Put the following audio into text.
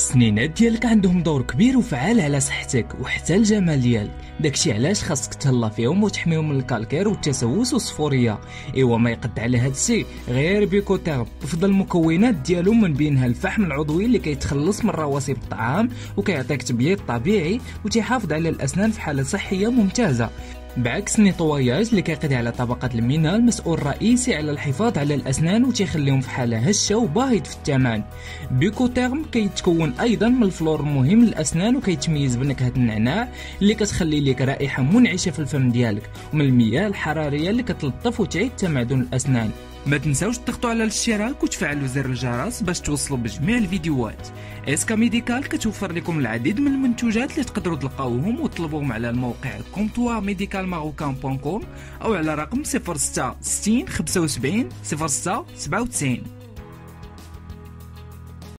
السنينات ديالك عندهم دور كبير وفعال على صحتك وحتى الجمال ديالك. داكشي علاش خاصك تهلا فيهم وتحميهم من ال calcaire والتسوس والصفورية. إيوا ما يقد على هادشي غير Buccotherm افضل المكونات ديالو من بينها الفحم العضوي اللي كيتخلص من رواسب الطعام وكيعطيك تبييض طبيعي وتيحافظ على الأسنان في حالة صحية ممتازة. بعكس ال nettoyage اللي كيقضي على طبقة المينا المسؤول الرئيسي على الحفاظ على الأسنان وتيخليهم في حالة هشة وباهظ في الثمن. Buccotherm كيتكون أيضا من ال fluor المهم للأسنان وكيتميز بنكهة النعناع اللي كتخلي لك رائحة منعشة في الفم ديالك ومن المياه الحرارية اللي كتلطف وتعيد تمعدن الأسنان. ما تنساوش تضغطوا على الاشتراك وتفعلوا زر الجرس باش توصلوا بجميع الفيديوهات. إسكا ميديكال كتوفر لكم العديد من المنتوجات اللي تقدروا تلقاوهم وتطلبوهم على الموقع ماروكان أو على رقم 06 60 75 06 97